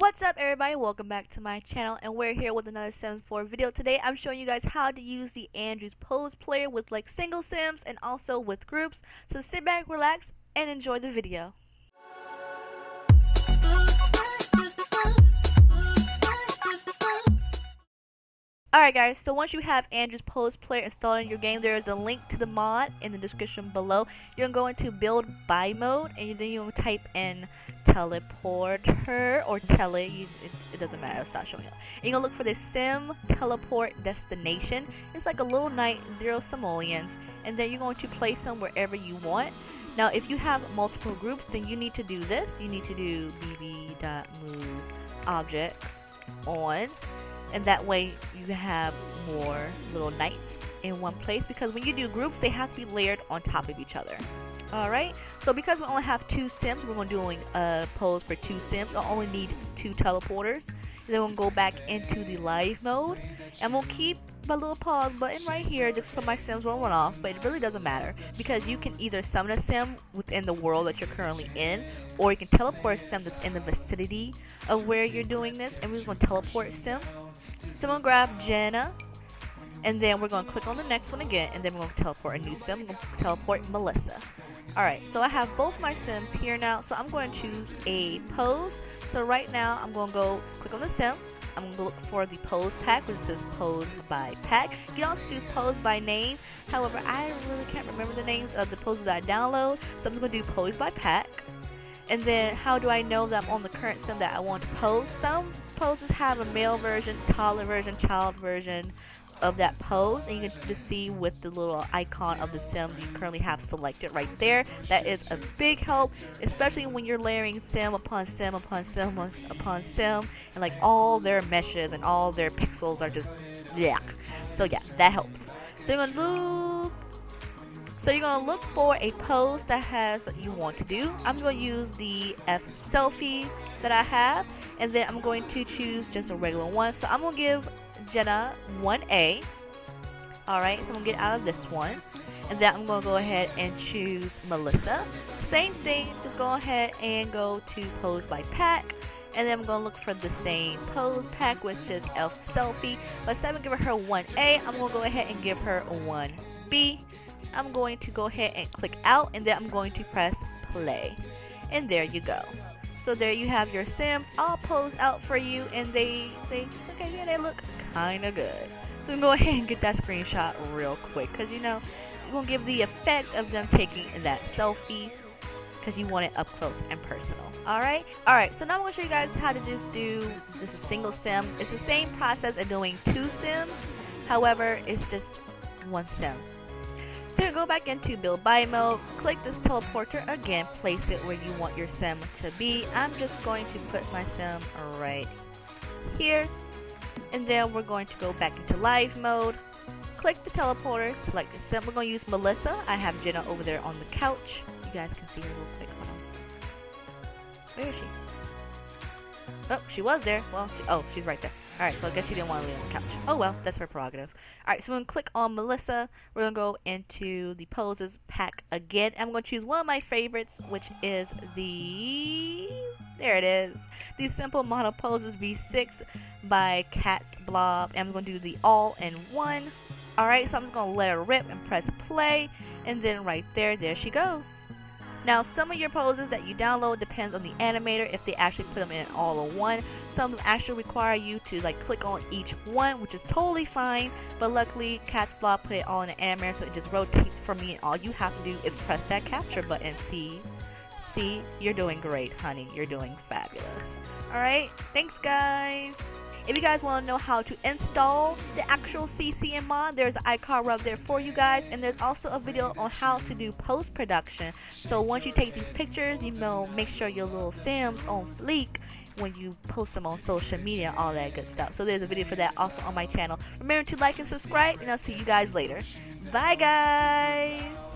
What's up everybody, welcome back to my channel and we're here with another Sims 4 video. Today I'm showing you guys how to use the Andrews Pose player with like single Sims and also with groups. So sit back, relax, and enjoy the video. Alright guys, so once you have Andrews Pose Player installed in your game, there is a link to the mod in the description below. You're going to go into build buy mode and then you'll type in teleporter or tele, you, it, it, doesn't matter, it'll start showing up. And you're going to look for the sim teleport destination. It's like a little knight, zero simoleons, and then you're going to place them wherever you want. Now if you have multiple groups, then you need to do this. You need to do bb.move objects on and that way you have more little knights in one place because when you do groups they have to be layered on top of each other. Alright? So because we only have two sims we're going to do a pose for two sims. I only need two teleporters. Then we'll go back into the live mode. And we'll keep my little pause button right here just so my sims won't run off. But it really doesn't matter because you can either summon a sim within the world that you're currently in or you can teleport a sim that's in the vicinity of where you're doing this. And we're just going to teleport sim so I'm to grab Jenna. And then we're to click on the next one again. And then we're to teleport a new sim. Teleport Melissa. Alright, so I have both my sims here now. So I'm going to choose a pose. So right now I'm going to go click on the sim. I'm going to look for the pose pack, which says pose by pack. You can also choose pose by name. However, I really can't remember the names of the poses I download. So I'm just going to do pose by pack. And then how do I know that I'm on the current sim that I want to pose? Some poses have a male version, toddler version, child version of that pose and you can just see with the little icon of the sim that you currently have selected right there. That is a big help especially when you're layering sim upon sim upon sim upon sim. And like all their meshes and all their pixels are just yeah so yeah that helps. So you're gonna look so you're gonna look for a pose that has what you want to do. I'm gonna use the F selfie that I have and then I'm going to choose just a regular one. So I'm gonna give Jenna 1A alright so I'm gonna get out of this one. And then I'm gonna go ahead and choose Melissa. Same thing just go ahead and go to pose by pack. And then I'm to look for the same pose pack which is elf selfie. But instead of giving her 1A I'm to go ahead and give her a 1B I'm going to go ahead and click out and then I'm going to press play and there you go so there you have your Sims all posed out for you and they, they, okay, yeah, they look kind of good. So go ahead and get that screenshot real quick because you know, you're to give the effect of them taking that selfie because you want it up close and personal. Alright? Alright, so now I'm going to show you guys how to just do this is single sim. It's the same process of doing two sims. However, it's just one sim. So go back into build buy mode, click the teleporter again, place it where you want your sim to be. I'm just going to put my sim right here. And then we're going to go back into live mode, click the teleporter, select the sim. We're going to use Melissa. I have Jenna over there on the couch. You guys can see her real quick. Where is she? Oh, she was there. Well, she, oh, she's right there. Alright, so I guess she didn't want to lay on the couch. Oh well, that's her prerogative. Alright, so we're going to click on Melissa. We're going to go into the poses pack again. I'm going to choose one of my favorites, which is the... There it is. The Simple Model Poses V6 by Cat's Blob. And I'm going to do the all-in-one. Alright, so I'm just going to let her rip and press play. And then right there, there she goes. Now, some of your poses that you download depends on the animator if they actually put them in all in one. Some of them actually require you to like click on each one, which is totally fine. But luckily, Cat's Blob put it all in the animator, so it just rotates for me, and all you have to do is press that capture button. See, see, you're doing great, honey. You're doing fabulous. All right, thanks, guys. If you guys want to know how to install the actual CCM mod, there's an icon right there for you guys. And there's also a video on how to do post-production. So once you take these pictures, you know, make sure your little Sims on fleek when you post them on social media all that good stuff. So there's a video for that also on my channel. Remember to like and subscribe, and I'll see you guys later. Bye, guys!